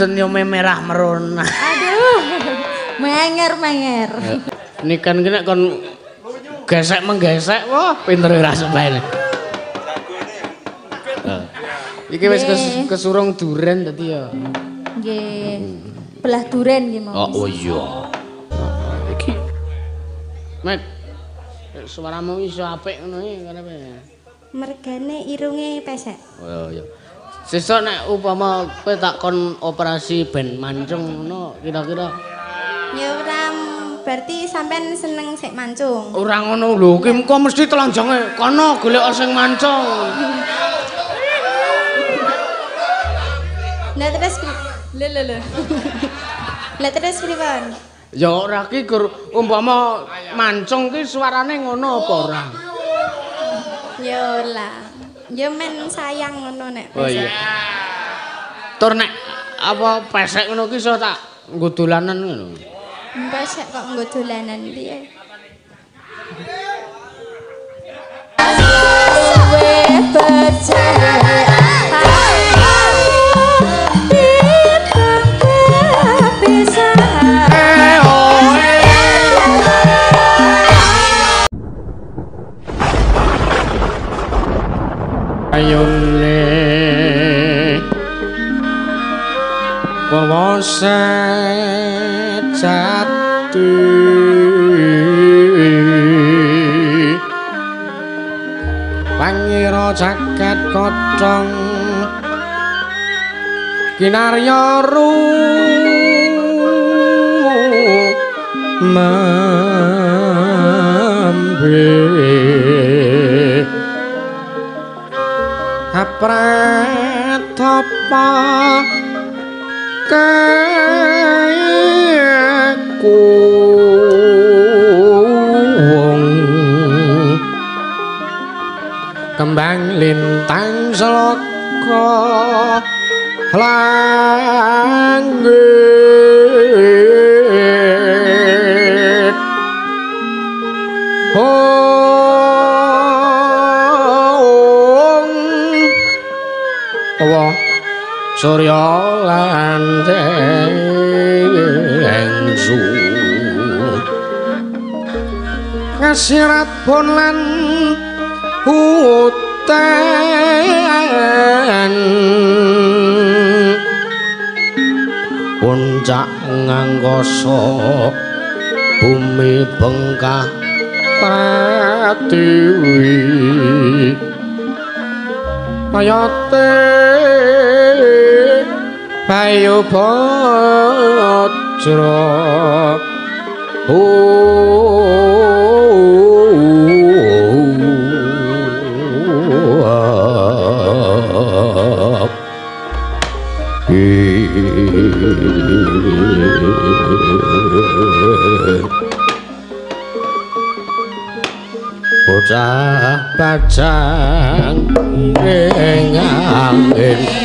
senyume merah merona. Aduh. Menger menger. Nikan kene kon gesek menggesek wah pinter ora sepene. Iki wis kes, kesurung duren dadi ya. Nggih. Belah duren nggih, Mas. Oh, oh iya. Iki Mek suaramu iso apik ngono iki karepe. Mergane irunge pesek. Oh iya. Sesuk nek upama kowe tak kon operasi ben mancung ngono kira-kira Ya ora berarti sampean seneng sik mancung. ora ngono lho ki engko mesti telanjange kono golek sing mancung. Lah terus lho lho lho. Lah terus pripun? Ya ora ki umpama mancung ki suarane ngono apa ora? Ya lah. Ya men sayang ngono nek Oh iya. Tur nek apa pesek ngono ki iso tak nggo dolanan ngono. Pesek kok nggo dolanan piye? Ayune Wawase jati Pangira jagat kodhong Kinarya ru Mambe apratapa kaku kembang lintang selaka langgit surya lan engsu ngasirat pun lan hutan puncak nganggoso bumi bengkah pratiwi. Mayate Bayu Bajra Bocah bajang ing angin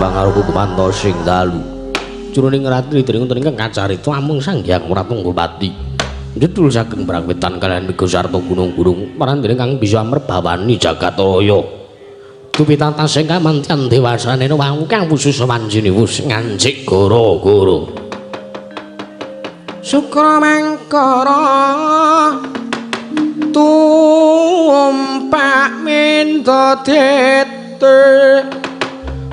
Jiwang karo kuku panto sing dalu. Curuning ratri dari untuk ingkang kacarita amung sang hyang Ratunggu Pati. Jedul saking berangwitan kalian Migo Sarto gunung-gunung Marandiri kang bisa merbawani jagat raya Tupitata sing kamantian dewasane wangu kang khusus manjini wus ngancik goro-goro. Sukra mangkara tumpak minta tete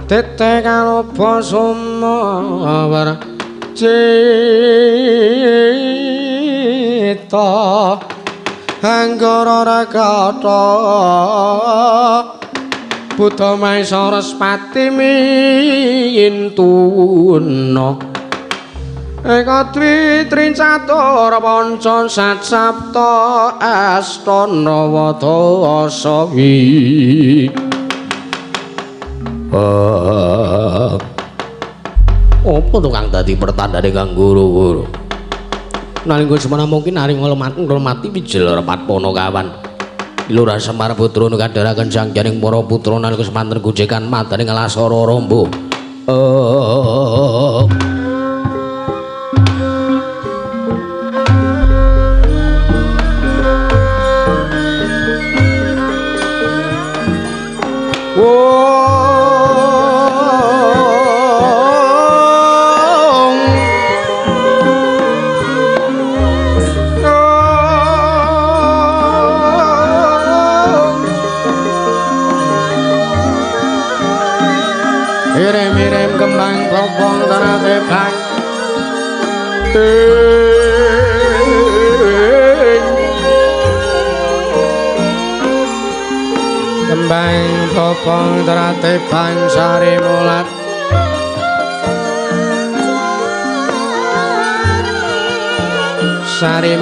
tete karo basumawar cita. Anggara rakata Buddha Maesara Spati mintuna Eka tri trincatur panca sat sapta astana Ah. Apa to kang dadi pertandane kang guru-guru? nalika semana mungkin aring nglemati nglemati wijel repat pono kawan Lurah Semar putra kadharaken sangjaning para putra nalika semanten gojekan matane ngelasara rombo oh. Popong terate pansari mulat. Sari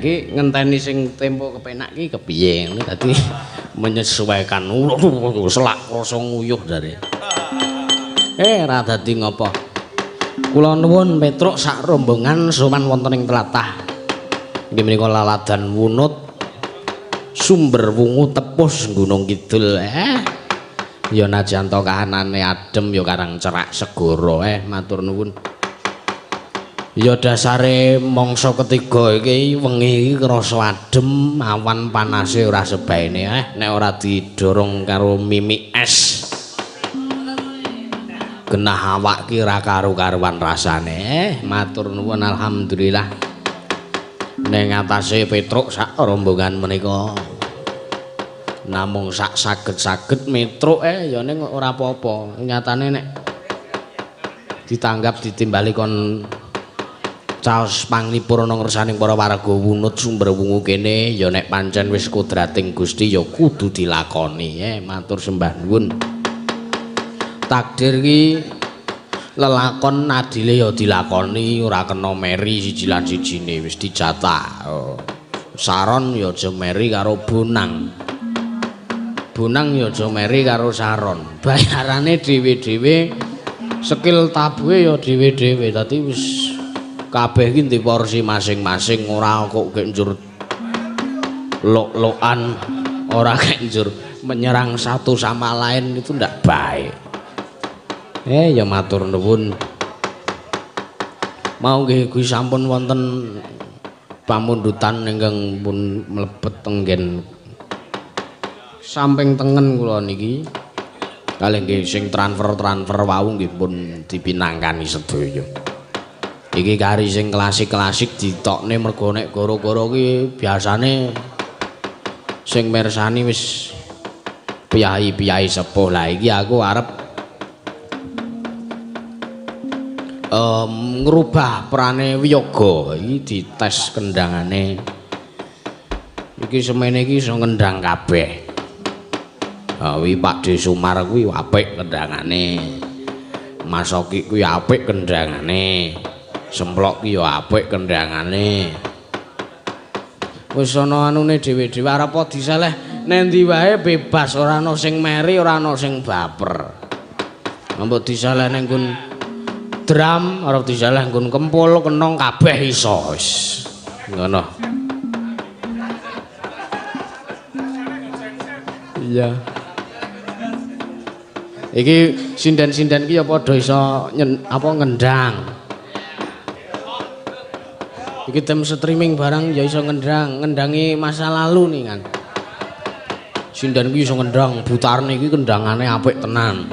iki ngenteni sing tempo kepenak iki kepiye? Ngene dadi menyesuaikan. Selak rasa nguyuh dari eh ra dadi ngopo? Kula nuwun Petruk sak rombongan sowan wonten ing tlatah. Nggih menika laladan wunut sumber wungu tepus gunung kidul. Eh ya najan to kahanane adem ya karang cerak segara eh matur nuwun Ya dasare mangsa ketiga iki wengi iki krasa adem, awan panase ora sebaene eh nek ora didorong karo mimi es. Genah awak ki ora karo-karuan rasane. Eh, matur nuwun alhamdulillah. Ning atase Petruk sak rombongan menika namung sak saged-saged metruk eh ya ning ora apa-apa. Nyatane nek ditanggap ditimbali kon caos panglipurana ngersaning para warga wunut sumber wungu kene ya nek pancen wis kudrating Gusti ya kudu dilakoni eh matur sembah nuwun takdir ki lelakon adile ya dilakoni ora kena meri siji lan sijine wis dijatah oh. saron ya aja meri karo bonang bonang ya aja meri karo saron. Bayarane dhewe-dhewe skill tabuhe ya dhewe-dhewe. Dadi wis kabeh iki ndek porsi masing-masing. Ora kok gek njur lok-lokan ora gek njur menyerang satu sama lain itu ndak baik. Eh ya matur nuwun. Mau nggih kuwi sampun wonten pamundutan ingkang pun mlebet tenggen samping tengen kula niki kalih nggih sing transfer-transfer wau nggih pun dipinangkani sedaya. Iki kari sing klasik-klasik ditokne mergo nek goro-goro ki biasane sing mirsani wis piyai-piyai sepuh. Lah iki aku arep um, ngrubah perane wiyaga iki dites kendangane iki semene iki iso ngendang kabeh Ha wi Pak De Sumar kuwi apik kendangane. Mas Oki kuwi apik kendangane. semplok ki ya apik kendangane. Wis ana anune dhewe-dhewe arep diseleh nendi wae bebas ora ana sing meri ora ana sing baper. Mbok diseleh ning nggon drum arep diseleh nggon kempul kenong kabeh iso wis. Ngono. Iya. Iki sinden-sinden ki ya padha iso apa ngendang. iki tim streaming barang ya iso ngendang ngendangi masa lalu nih kan sindan iki iso ngendang butarne iki kendangane apik tenan.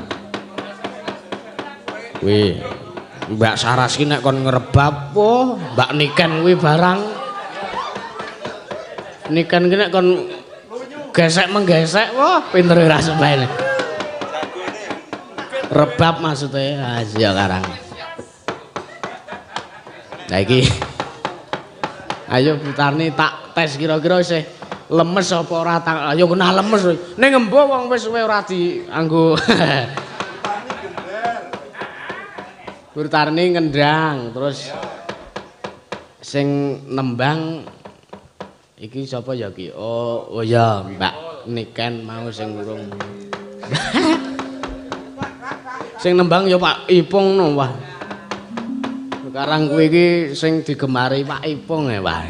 Kuwi Mbak Saras ki nek kon ngrebab oh Mbak Niken kuwi barang. Niken ki nek kon gesek menggesek wah pinter ora sebene rebab maksudnya ah iya karang Nah iki Ayo putarne tak tes kira-kira isih lemes apa ora tak ayo kena lemes. Ning embo wong wis suwe ora dianggo. Putarne ngendang terus sing nembang iki sapa ya ki? Oh, oh ya Mbak Niken mau sing urung. sing nembang ya Pak Ipung no wah. Sekarang kuwi iki sing digemari Pak Ipung ya, Pak.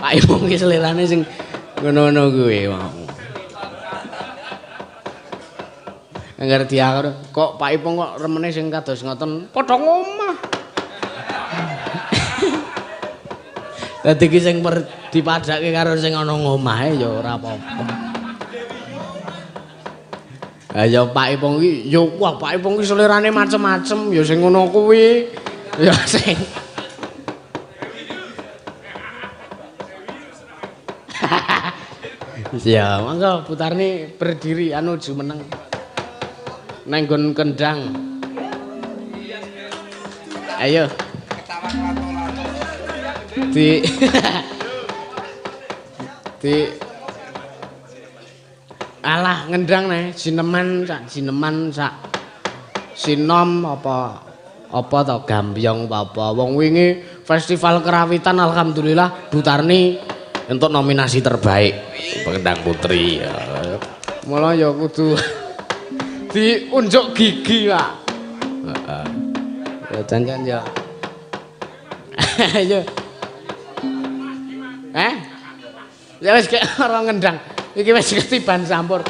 Pak Ipung iki selerane sing ngono-ngono kuwi mau. Angger diakur kok Pak Ipung kok remene sing kados ngoten padha ngomah. Dadi iki sing dipadake karo sing ana ngomahe ya ora apa-apa. Ayo Pak Ipong iki yo wah Pak Ipong iki selerane macem-macem ya sing ngono kuwi. Ya sing Ya, mangga putarne berdiri anu jumeneng. Nenggon kendang. Ayo. Di Di Alah ngendang nih, sineman sak sineman sak sinom apa apa to gambyong apa wong wingi festival kerawitan alhamdulillah Bu Tarni untuk nominasi terbaik pengendang putri. Ya. Mula ya kudu diunjuk gigi, Pak. Heeh. Ya jangan ya. Ayo. Eh? Ya wis kayak orang ngendang. Iki wis ketiban sampur.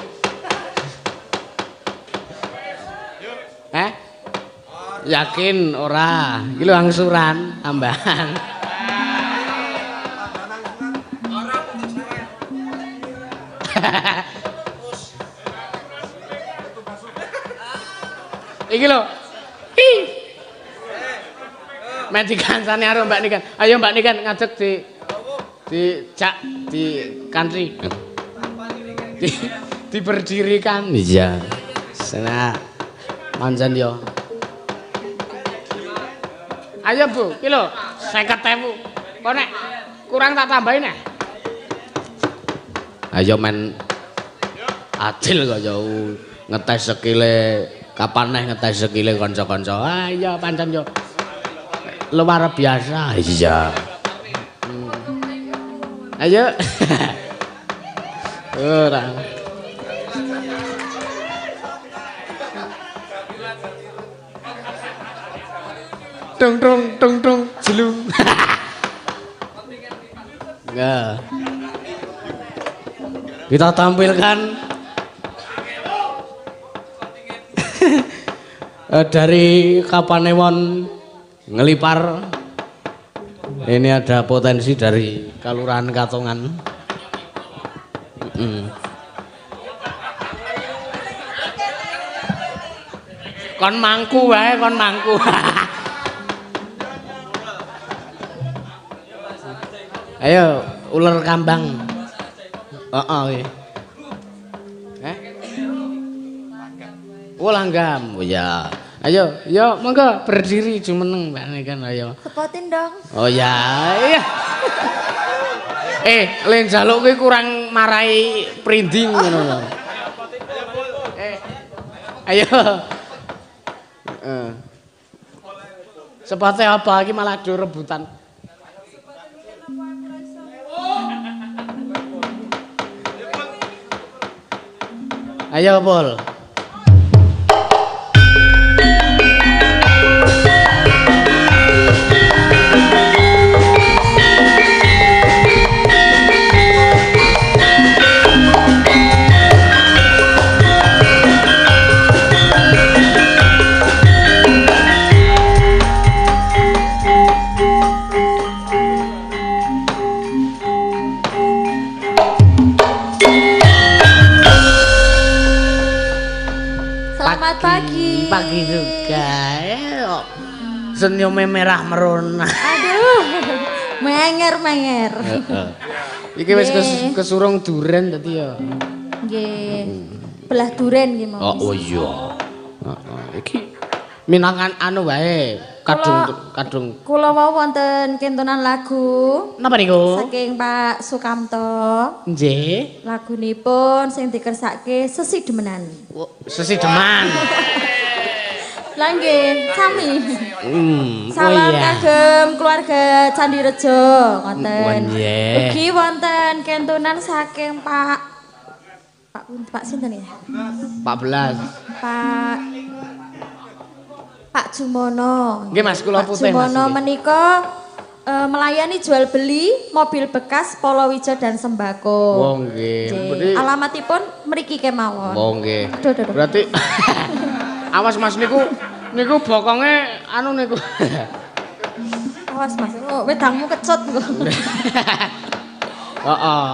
Eh? Yakin ora? Iki lho angsuran tambahan. Iki lho. Hi. Mati kancane karo Mbak Nikan. Ayo Mbak Nikan ngadeg di di cak di country. Di, diberdirikan. Iya. Sana manjan yo. Ayo Bu, iki lho 50.000. Kok nek kurang tak tambahin ya? Ayo men adil kok jauh ngetes sekile kapan neh ngetes sekile kanca-kanca. Ayo pancen yo luar biasa. Iya. Hmm. Ayo. Ora. Tung tung tung tung jelung. Ya. Kita tampilkan eh, dari Kapanewon ngelipar. Ini ada potensi dari Kalurahan Katongan. Mm. Kon mangku wae, kon mangku. Ayo, ular kambang. Heeh oh, Eh? Oh, langgam. Oh ya. Ayo, yo monggo berdiri jumeneng Mbak kan ayo. Sepotin dong. Oh ya, iya. eh, len jaluk kuwi kurang marai prinding ngono lho. Eh. Ayo. Heeh. Sepate apa iki malah do rebutan. Ayo, Pol. Pagi. Juga. Ayo. Senyumnya merah merona. Aduh. Menger menger. Iki wis kesurung duren tadi ya. Nggih. Belah duren nggih mau. Oh, oh iya. Heeh. Iki minangkan anu wae, kadung kadung. Kula wau wonten kentonan lagu Napa niku? saking Pak Sukamto. Nggih. Lagunipun sing dikersake Sesi Demenan. Sesi deman. Lah nggih, sami. Hmm, oh Salam iya. kagem keluarga Candi Rejo wonten. Ugi wonten kentunan saking Pak Pak Pak sinten ya? 14. Pak Pak Jumono. Nggih, Mas, kula Pak putih, Mas, Jumono menika eh, melayani jual beli mobil bekas Polowijo dan sembako. Oh nggih. Berarti Alamatipun mriki kemawon. Oh nggih. Berarti Awas Mas niku niku bokonge anu niku. Awas Mas, oh, wedangmu kecut kok. Heeh.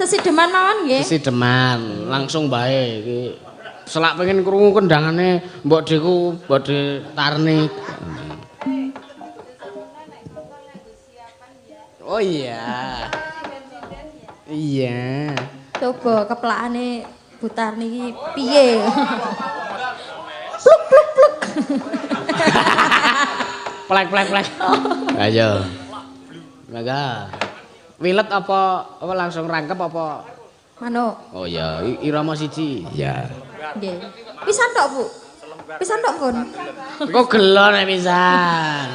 Sesideman mawon nggih. Isi deman, langsung bae iki. Selak pengen krungu kendangane Mbok Deku, Mbok De Tarnik. Oh iya. Iya. Coba keplakane Butar niki piye? Pluk pluk pluk. Plek plek plek. Ayo. Mangga. Wilet apa apa langsung rangkep apa? Manuk. Oh iya, irama siji. Iya. Nggih. Pisan tok, Bu. Pisan tok, Pun. Kok gelo nek pisan.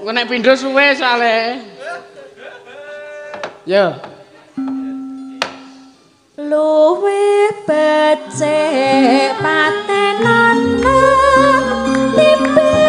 Engko nek pindho suwe soalé. Yo. Luwe becik patenana timbang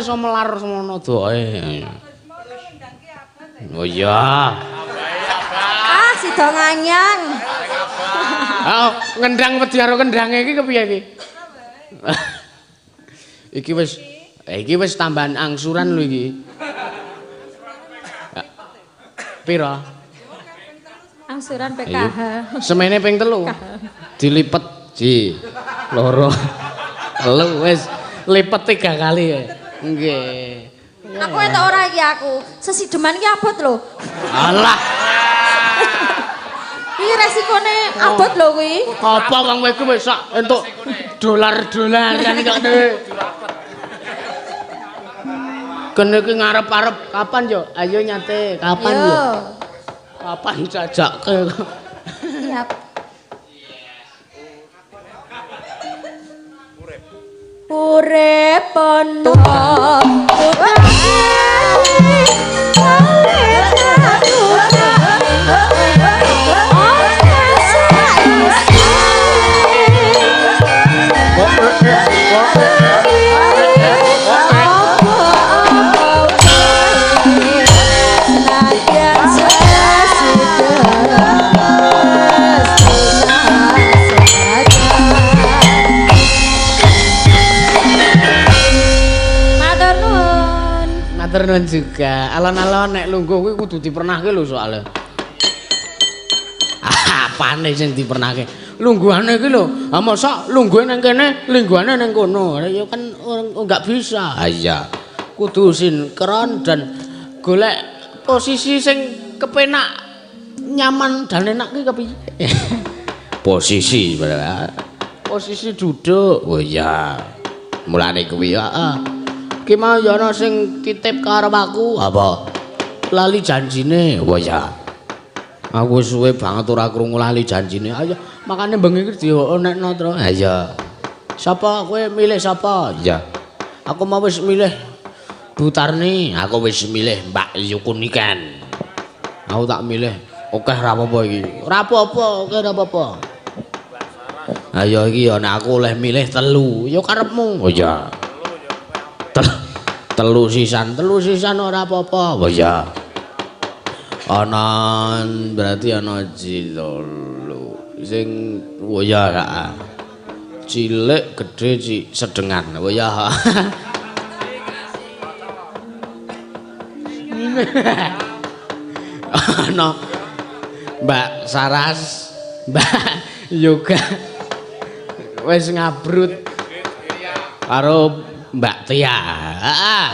iso melar semono doe. Oh iya. Ah, sida nganyang. Oh, ngendang wedi karo kendange iki kepiye iki? iki wis eh, iki wis tambahan angsuran lho iki. Pira? Angsuran PKH. Semene ping telu. Dilipet ji. Loro. Telu wis lipet tiga kali ya. Nggih. Aku entuk ora iki aku. Sesideman iki abot lho. Alah, Iki resikone abot lho kuwi. apa wong kowe iki wis sak entuk dolar-dolaran kok dhewe. Kene iki ngarep-arep kapan yo? Ayo nyate, kapan yo? Kapan jajakke? Siap. Urepono Urepono Urepono Nuwun juga. Alon-alon nek lungguh kuwi kudu dipernahke lho soalnya. Apane sing dipernahke? Lungguhane iki lho. Ah mosok lungguhe nang kene, lingguhane nang kono. Ya kan orang- enggak bisa. Ah iya. Kudu sinkron dan golek posisi sing kepenak nyaman dan enak ki kepiye? Posisi posisi duduk. Oh iya. Mulane kuwi heeh. Ki mau ya ana sing titip karep aku. Apa? Lali janjine. Oh iya. Aku suwe banget ora krungu lali janjine. Ayo, makane bengi iki dionekno terus. Ah iya. Sapa kowe milih sapa? Iya. Aku mau wis milih Butarni. Aku wis milih Mbak Yukuniken. Aku tak milih Oke ra apa-apa iki. Ora apa-apa, oke ora apa-apa. Ayo iki ya nek aku oleh milih telu, ya karepmu. Oh iya. Tel- telu sisan, telu sisan ora apa-apa. Oh iya. Ana berarti ana cilolu. Sing oh Kak. Cilik, gedhe, ci- sedengan. Oh iya. Ana Mbak Saras, Mbak Yoga. Wis ngabrut karo Mbak Tia. Heeh.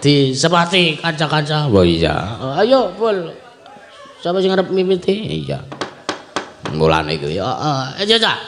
Di sepati kanca-kanca. Oh iya. Ayo, Pul. Sapa sing arep mimiti? Iya. Mulane iku. Heeh. Ayo, Cak.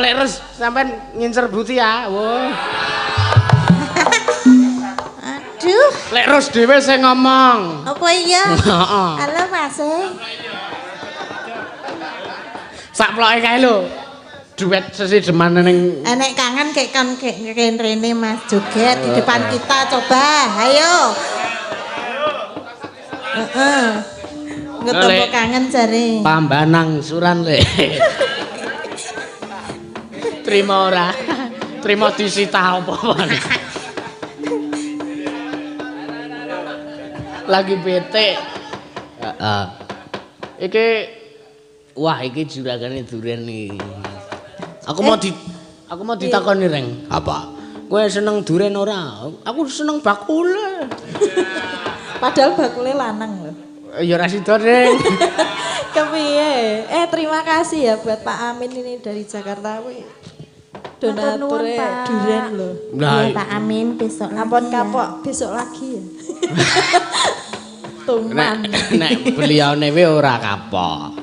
Lek res sampean ngincer buti ya? Wah. Aduh, Lek res dhewe sing ngomong. apa iya? Heeh. Halo Mas. eh. Sak ploke kae lho. Duet sesideman ning Enek kangen kayak kan kayak kayak Rene Mas joget di depan kita coba, ayo. Heeh. Ketemu Lek. kangen jare. Pambanang suran le. Terima ora? Terima disita apa Lagi bete. Heeh. Iki wah iki juragane duren iki. Aku mau di aku mau ditakoni reng. Apa? Kowe seneng duren ora? Aku seneng bakule. Padahal bakule lanang loh. Ya ora sida reng. Kepiye? Eh terima kasih ya buat Pak Amin ini dari Jakarta wih. Pak. duren loh. Nah, Pak Amin besok Kapok kapok besok lagi ya. Tuman. nek nek beliaune we ora kapok.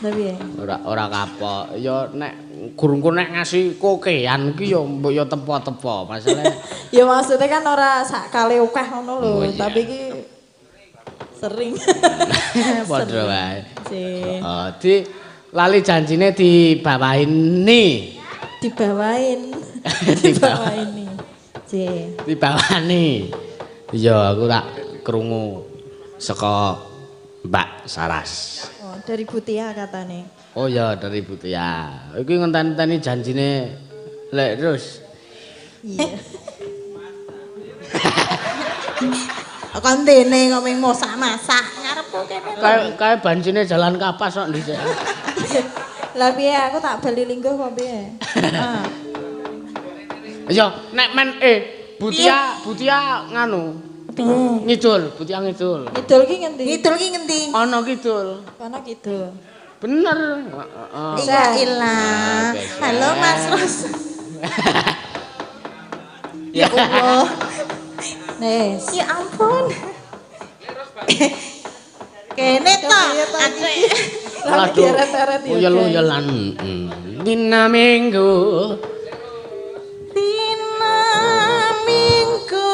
Tapi ya. Ora ora kapok. Ya nek gurungku nek ngasih kokean iki ya mbok ya tepo-tepo masalah. Ya maksudnya kan ora sak kali akeh ngono lho, Oh, iya. tapi iki sering. Padha wae. Sih, Oh, di lali janjine dibawain nih. Dibawain. dibawain nih. Sih. Dibawani. Iya, aku tak krungu saka Mbak Saras. Oh, dari Butia katane. Oh iya dari Butia. Iki ngenteni janjine lek terus. Iya. Kon dene kok ming masak-masak ngarepku kene. Kayak kayak banjine jalan kapas kok dhisik. Lah piye aku tak bali lingguh kok piye? Ah. Iya, nek men eh Butia, Butia nganu. Ngidul, Butia ngidul. Ngidul ki ngendi? Ngidul ki ngendi? Ana kidul. Kono kidul. Bener. Heeh. Iya ilah. Oke, Halo. Mas Ros. Ya Allah. Nes. Ya ampun. Kene to. Lagi eret-eret ya, Uyel-uyelan. Mm. Dina minggu. dina minggu.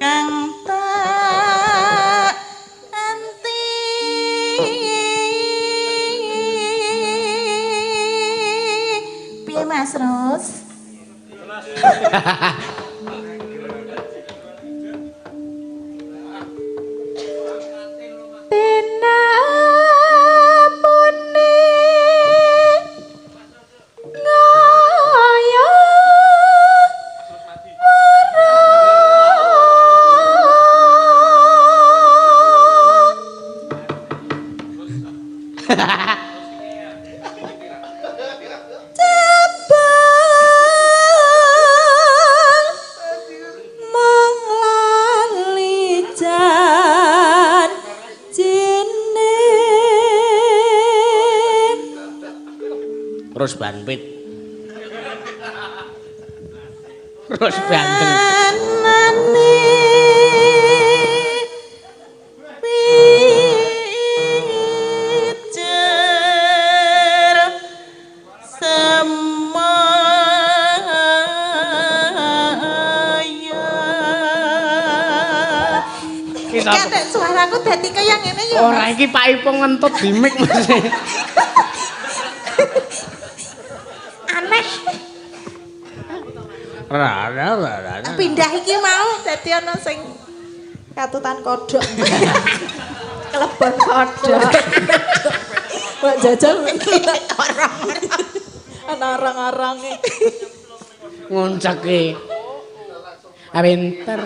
Kang tak anti Piye Mas Ros? Pak ngentut di mic Mas. Aneh. Ora, ora. Pindah iki mau dadi ana sing katutan kodok. kelebon kodok. Mbak jajal Orang ana orang-orange. Ngoncake. Pinter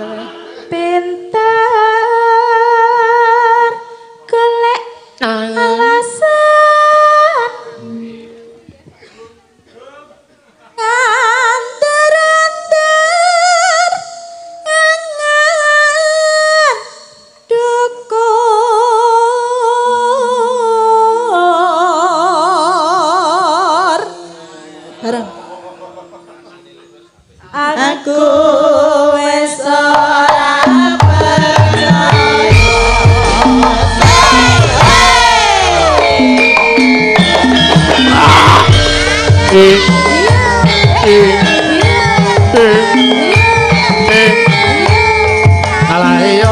Alah iya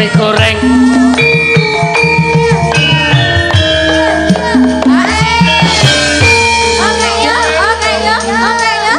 mie goreng. Oke ya, oke ya, oke ya,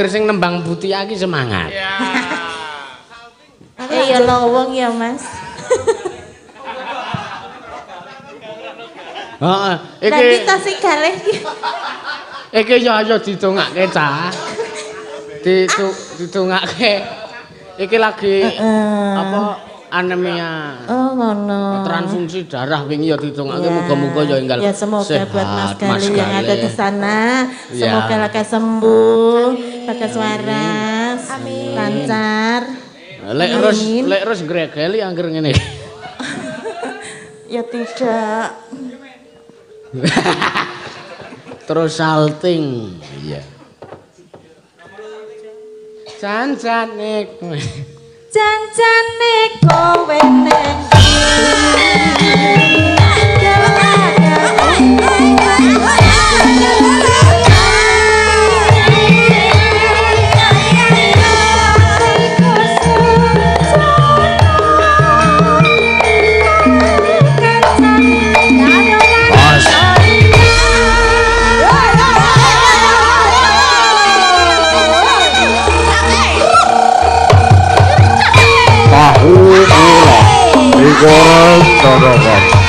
angger sing nembang Butia iki semangat. Eh ya lowong ya, Mas. Heeh, iki Nanti tas sing galih iki. iki ya ayo ditungake cah. Ditu ditungake. Iki lagi apa anemia. Ngono. transfusi darah wingi ya ditungake muga-muga ya enggal Ya semoga sehat, buat Mas Gali yang ada di sana, Ya. semoga lekas sembuh, lekas waras, lancar. Lek terus Amin. lek terus gregeli angger ngene. Ya tidak. terus salting. Iya. Jan-jane Janjane kowe neng Tahu world. No, no, no.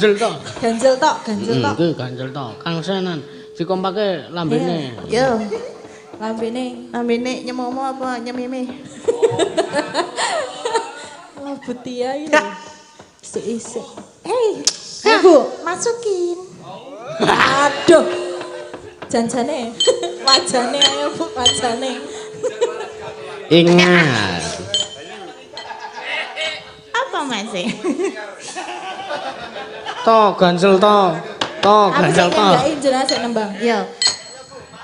Ganjel tok. Ganjel tok, ganjel Hmm, tok. iki ganjel tok. Kang Senan dikompake lambene. Yo, Lambene ambene nyemomo apa nyemime? wah butia ini. Isik-isik. Hei, Ayo, Bu. masukin. Aduh. Janjane. Wajane ayo Bu, wajane. Ingat. Tok, ganjel tok. Tok, Aku ganjel sing tok. nyandai jenengan sik nembang. Yo.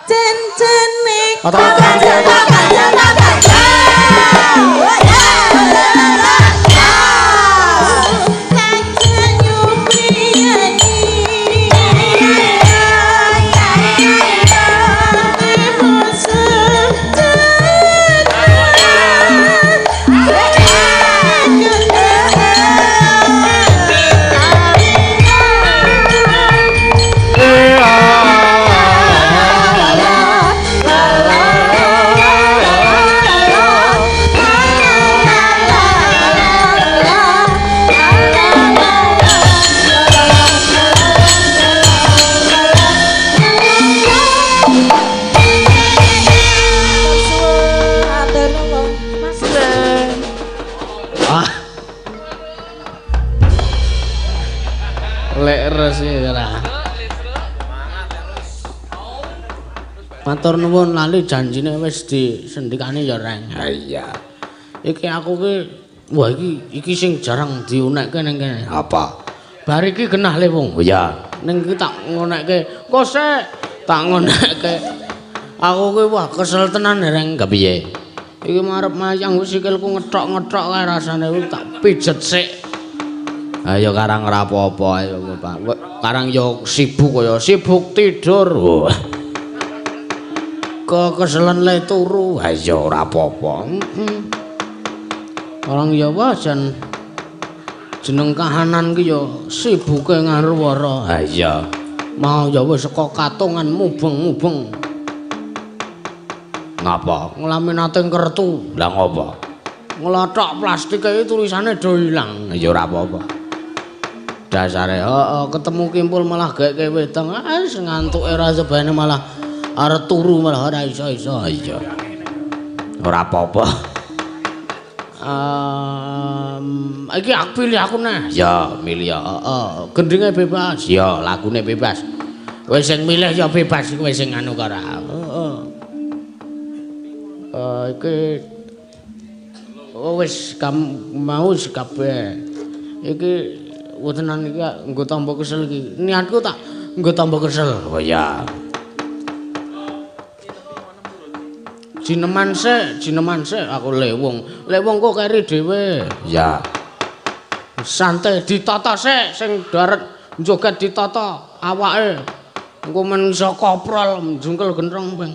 Janjane Tok, Matur nuwun lali janjine wis disendikani ya, Reng. Ha iya. Iki aku ki wah iki iki sing jarang diunekke ning kene. Apa? Bar iki genah le wong. Oh iya. Ning iki tak ngonekke, kok sik tak ngonekke. Aku ki wah kesel tenan Reng. Kepiye? Iki marep mayang wis sikilku ngethok-ngethok kae rasane wis tak pijet sik. Ayo karang ora apa-apa ayo Pak. Karang yo sibuk kaya sibuk tidur. Wah. Kekeselen le turu. Ayo ora apa-apa. Orang ya wajan jeneng kahanan ki ya sibuke ngarwara. Ha iya. Mau ya wis saka katongan mubeng-mubeng Ngapa? nglaminate kertu. Lah ngopo? Nglothok plastik iki tulisane do ilang. Ya ora apa-apa. Dasare heeh ketemu kimpul malah geke wedang. Ah ngantuke ra sebane malah arep turu malah ora iso-iso. Iya. Ora apa-apa. Um, iki aku pilih aku nah. Ya, milih ya. Heeh, gendinge bebas. Ya, lagune bebas. Wis sing milih ya bebas iku wis sing anu karo. Heeh. Eh iki Oh wis mau kabeh. Iki wetenan iki nggo tambah kesel iki. Niatku tak nggo tambah kesel. Oh ya. Jineman sik, jineman sik aku lewung. Lewung kok keri dhewe. Ya. Santai ditata sik sing daret joget ditata awake. Engko men iso koprol njungkel gentrong ping.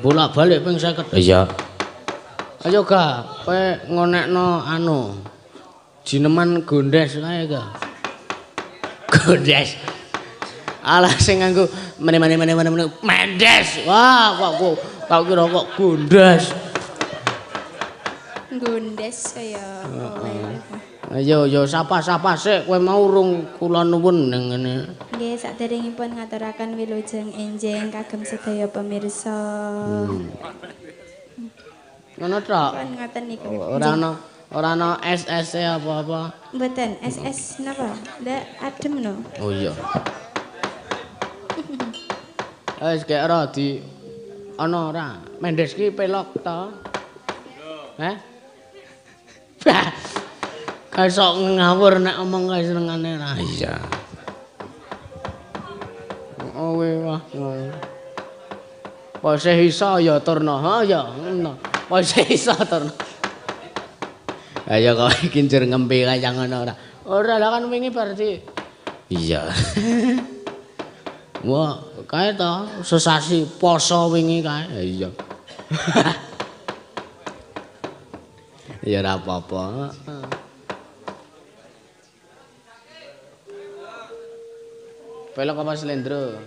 Bolak-balik ping 50. Iya. Ayo ga, kowe ngonekno anu. Jineman gondes kae ga. Gondes. Alah sing nganggo mene-mene mene-mene mendes. Wah, kok kok tak kira kok gondes. Gondes kaya Ayo yo sapa-sapa sik kowe mau urung kula nuwun ning ngene. Nggih, saderengipun ngaturaken wilujeng enjing kagem sedaya pemirsa. Ngono tok. Pun ngoten niku. Ora ana ora ana SS e apa-apa. Mboten SS napa? Ndak adem no. Oh iya. Wis kek ora di ana ora. Mendes ki pelok to. Heh? Bah. Kae sok ngawur nek omong kae senengane ra. Iya. Oh wah. Sih iso ya turno. Ha ya ngono. Sih iso turno. Ayo kok iki njur ngembe kaya ngono ora. Ora lah kan wingi berarti Iya. Wah, kae to sesasi poso wingi kae. Iya. Ya ora apa-apa. Pelok apa slendro?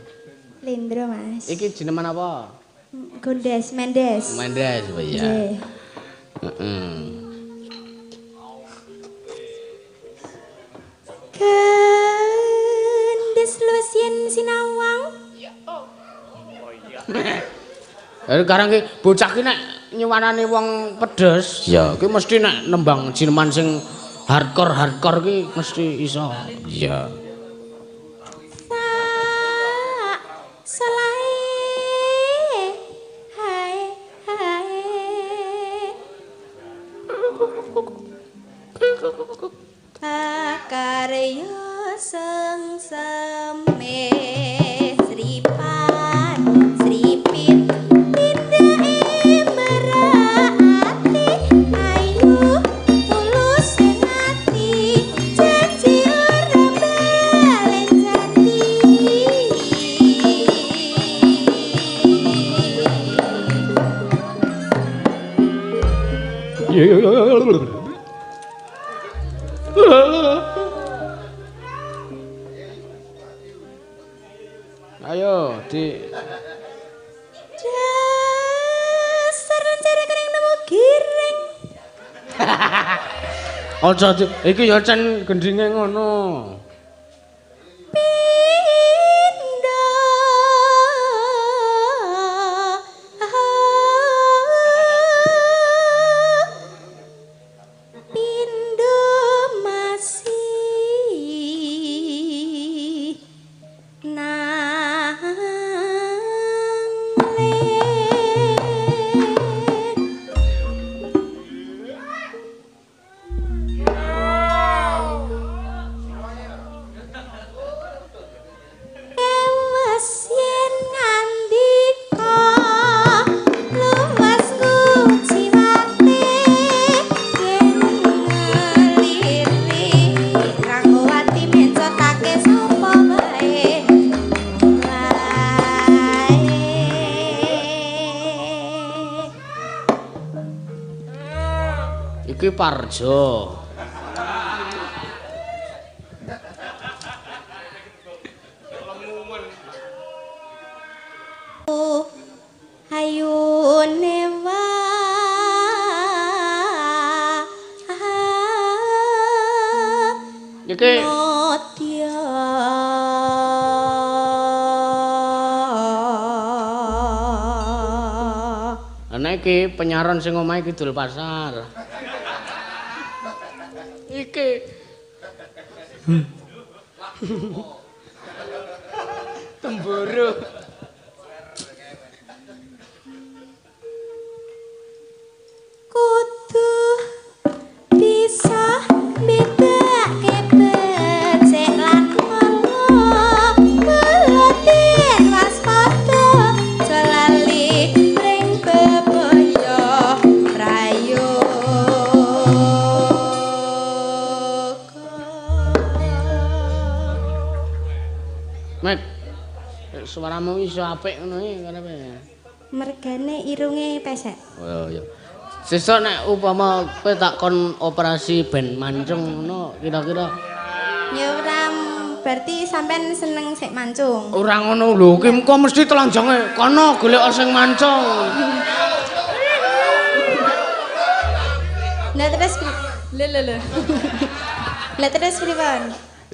Lindro Mas. Iki jeneman apa? Gondes Mendes. Mendes apa ya? Nggih. Heeh. Eh karang ki bocah ki nek nyuwanani wong pedes, Ya. ki mesti nek nembang jeneman sing hardcore-hardcore ki mesti iso. Iya. Aja iki ya cen gendinge ngono. Iki Parjo. Iki ana iki penyaron sing omahe Kidul Pasar. Sesuk nek upama kowe tak kon operasi ben mancung ngono kira-kira ya ora berarti sampean seneng sik mancung ora ngono lho, ki engko mesti telanjange kono golek sing mancung. Lah terus lho lho lho. Lah terus pripun?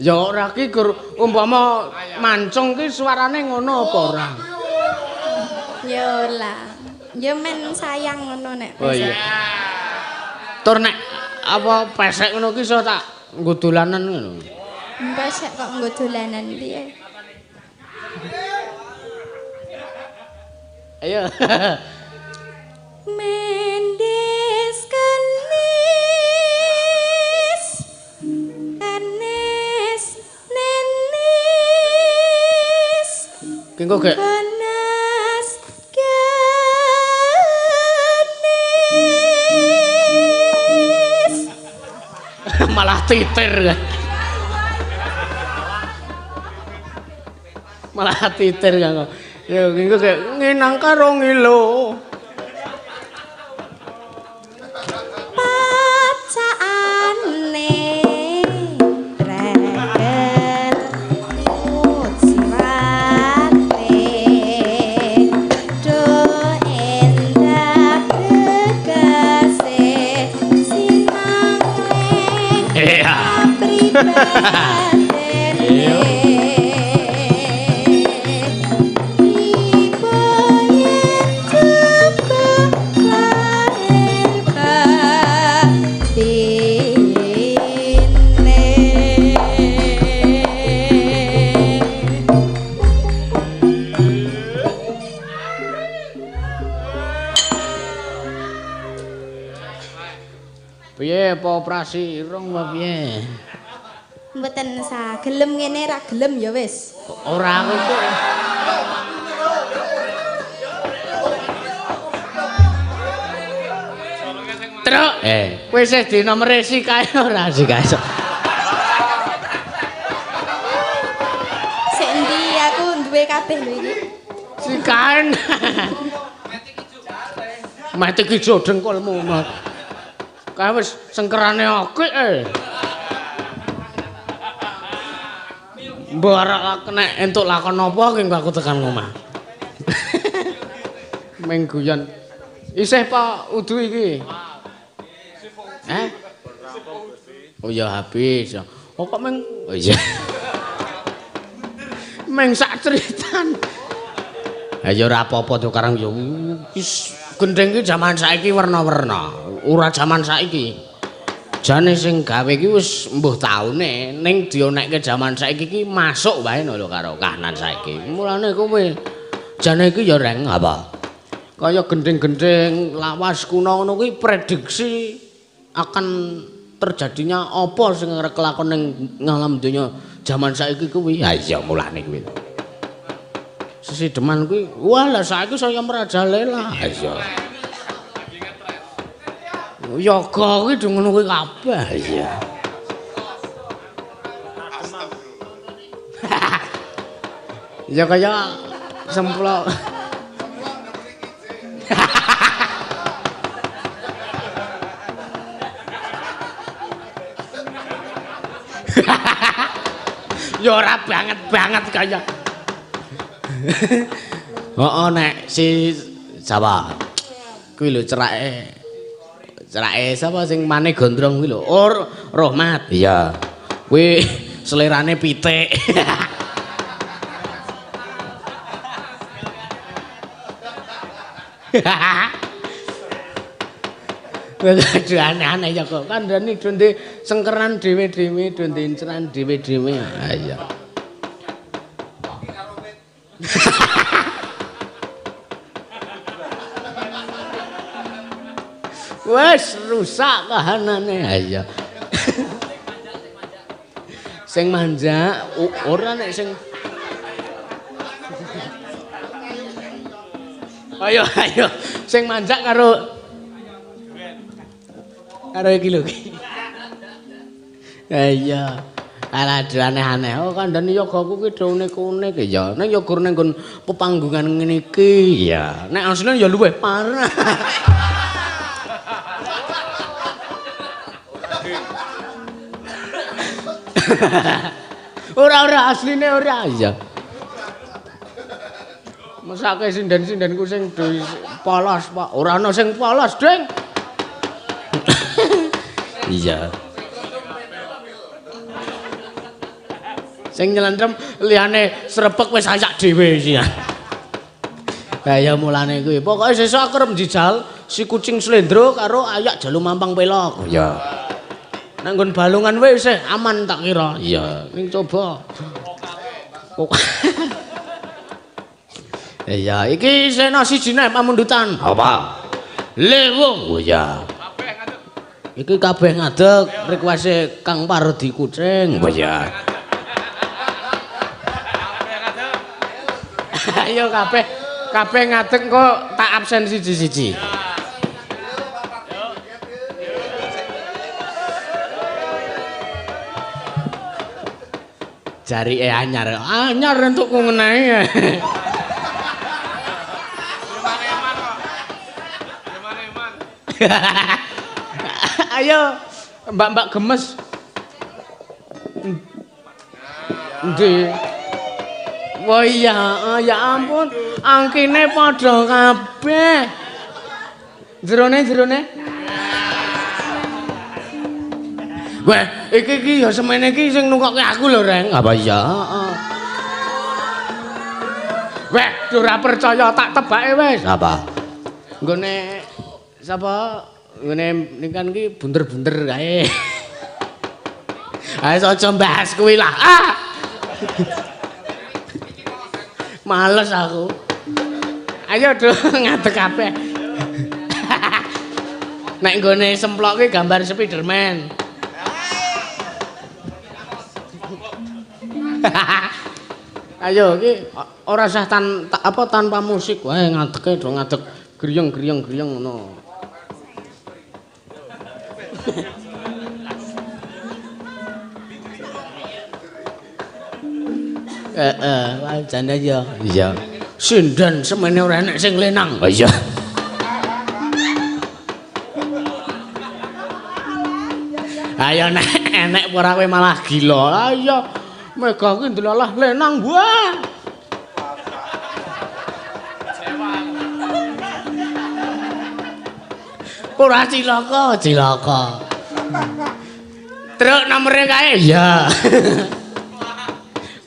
Ya ora ki umpama mancung ki suarane ngono apa ora? Ya lah. Ya men sayang ngono nek. Oh iya. Tur nek apa pesek ngono ki iso tak nggo dolanan ngono. Mbasek kok nggo dolanan piye? Ayo. Mendes kenis Kenis nenis Ki engko titir. malah titir kan. Ya ki engko gek nginang karo ngilo. Gelem ya wis. Ora aku kok. Truk. Eh, kowe wis di nomor si kae ora si kae. Sik endi aku duwe kabeh lho iki. Si kaen. Mati ki jo dengkulmu. Kae wis sengkerane akik eh. Mbok arek nek entuk lakon apa ki engko aku tekan omah. Ming guyon. Isih Pak udu iki. Eh? Oh ya habis. Oh kok meng Oh iya. meng sak ceritan. Ha ya ora apa-apa to karang wis gendeng ki jaman saiki werna-werna. Ora jaman saiki. Jane sing gawe iki wis mbuh taune ning dionekke jaman saiki ki masuk wae lho karo kahanan saiki. Mulane kowe jane iki ya reng apa? Kaya gendeng-gendeng lawas kuno ngono kuwi prediksi akan terjadinya apa sing kelakon ning ngalam donya jaman saiki kuwi. Ha iya mulane kuwi. Sesideman kuwi, wah lah saiki saya merajalela. Ha iya. Yoga kuwi do ngono kuwi kabeh ya. Ya kaya semplo. Ya ora banget banget kaya. Hooh nek si Jawa. Kuwi lho cerake. Cerake sapa sing mane gondrong kuwi lho? Oh, Rohmat. Iya. Kuwi selerane pitik. Aduh aneh-aneh ya kok. Kandhane donde sengkeran dhewe-dhewe, donde inceran dhewe-dhewe. Ah iya. Wes rusak kahanane. Ah iya. sing manja ora nek sing Ayo ayo sing manja karo karo iki lho. Ya iya. Ala aduh aneh-aneh. Oh kandhane yogaku kuwi do unik-unik ya. Nek gur ning pepanggungan ngene iki ya. Nek asline ya luwih parah. ora ora asline ora ya. Mesake sinden-sindenku sing polos, Pak. Ora ana sing polos, Ding. Iya. Sing nyelentrem liyane srepek wis ayak dhewe iki ya. Kaya mulane kuwi. Pokoke sesuk kerep dijal si kucing slendro karo ayak jalu mampang pelok. Iya. Nang nggon balungan wis isih aman tak kira. Iya. Ning coba. Iya, iki sena siji nek pamundutan. Apa? Lewung. Oh iya. Iki kabeh ngadeg request Kang Pardi Kucing. Oh iya. Ayo kabeh kabeh ngadeg kok tak absen siji-siji. Jari e anyar. Anyar entuk ku ngenehi. Ayo, Mbak-mbak gemes. Endi? Wah iya, ya ampun, angkine padha kabeh. Jerone jerone. Weh, iki iki ya semene iki sing nukokke aku lho, Reng. Apa iya? Weh, ora percaya tak tebake wis. Apa? Nggone sapa? Nggone ning kan iki bunder-bunder kae. Ayo aja bahas kuwi lah. Ah. Males aku. Ayo do ngadeg kabeh. Nek nggone semplok kuwi gambar Spiderman. Ayo iki ora usah tan ta- apa tanpa musik wae ngadege do ngadeg griyeng-griyeng griyeng ngono. Eh eh wajan aja. Iya. Sindan semene ora enek sing lenang. Oh iya. Ayo nek enek ora kowe malah gila. Ayo mega kuwi ndelalah lenang wah. Ora cilaka, cilaka. Truk nomere kae? Iya.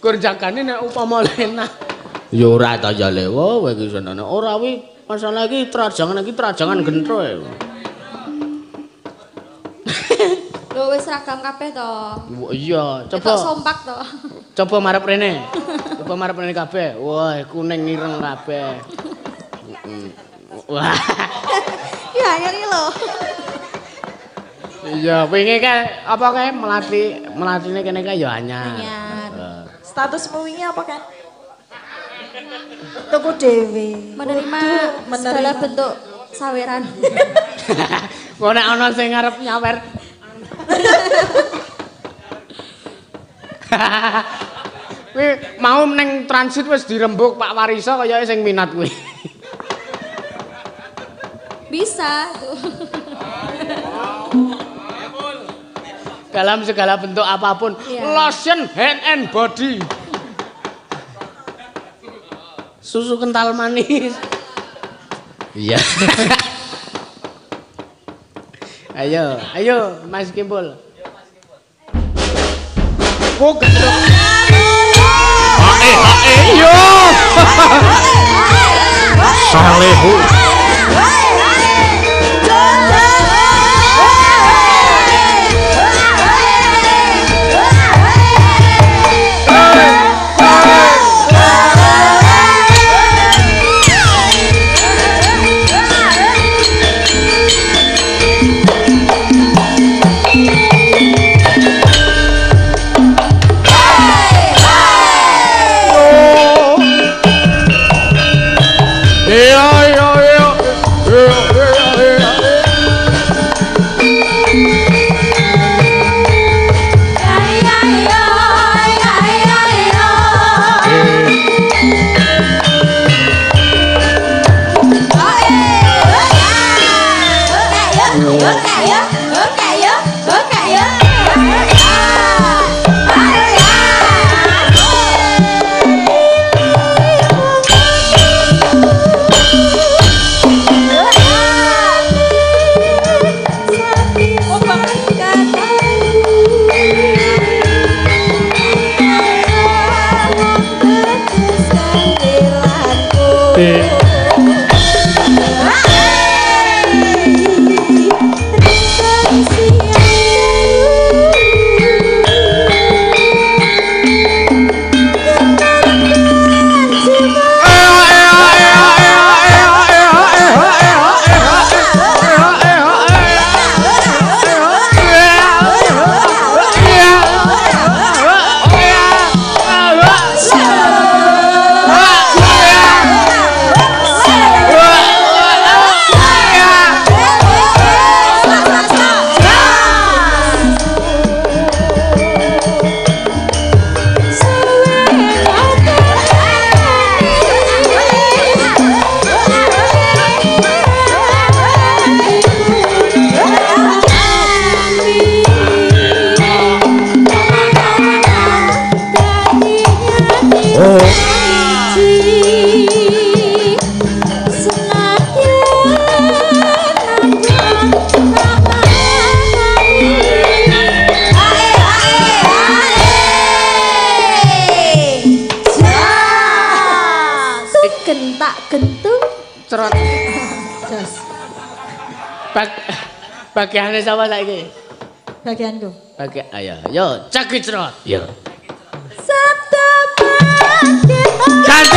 Kur nek upama lenang. Ya ora ta ya lewo Wah, iki senene. Ora wi masalah iki trajangan iki trajangan gentro. ya. Lho wis seragam kabeh to. Iya, Ketok coba sompak to. coba marep rene. Coba marep rene kabeh. Wah, kuning ireng kabeh. Wah. Ya anyar iki lho. Iya, wingi kae apa kae melati melatine kene kae ya anyar. Anyar. Eh. Statusmu wingi apa kan? Tuku dhewe. Menerima Menerima. segala bentuk saweran. Kok nek ana sing ngarep nyawer. Kuwi mau ning transit wis dirembuk Pak Warisa kaya sing minat kuwi. Bisa dalam segala bentuk apa pun. Iya. Lotion hand and body. Susu kental manis. Iya. ayo, ayo Mas Kimpul. Kok gendrok. Hae hae yo. Salehu. Cerot. Jos. Bag bagiannya sama saiki? Bagianku. Bagi ayo, yo cagi cerot. Yo. Sabda bangkit.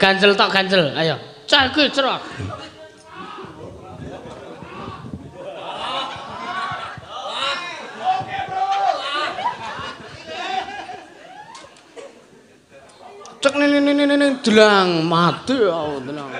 Ganjel tok ganjel. Ayo. Cah iki. Cek nini nini nini delang mati ya delang.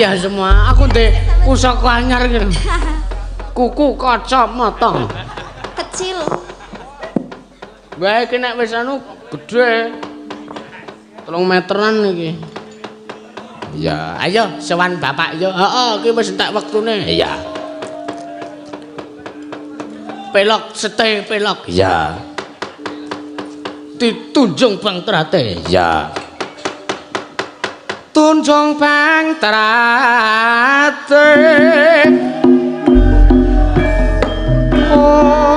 Ya semua. Aku ndek pusaka anyar iki. Kuku kacamata. kecil. Wae iki nek wis anu gedhe. 3 meteran iki. Ya, ayo sowan bapak yo. Heeh, iki wis entek wektune. Iya. Pelok sete pelok. Iya. Ditunjung Bang Trate. Iya. Tunjung Bang Trate. Oh.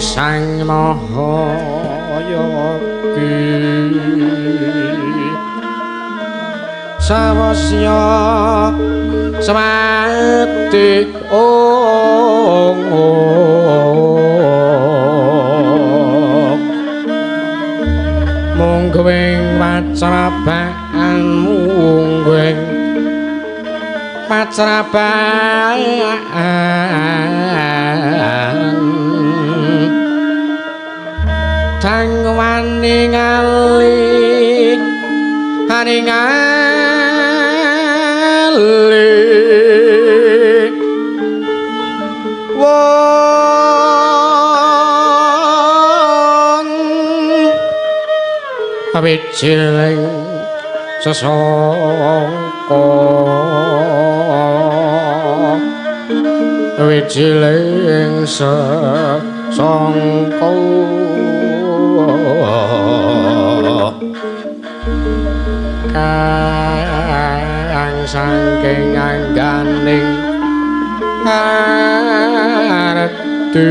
Sang Maha Yogi Sawasya Semati Ong Mungguing pacrabaan mungguing pacrabaan Tangwani ngali Hani ngali Wong Pabiciling Sesongko Wijiling sesongko kang saking angganing artu